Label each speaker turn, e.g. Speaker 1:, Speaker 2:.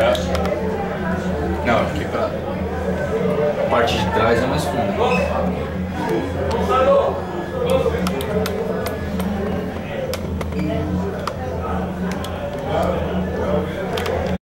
Speaker 1: É. Não, aqui pra. A parte de trás é mais fundo.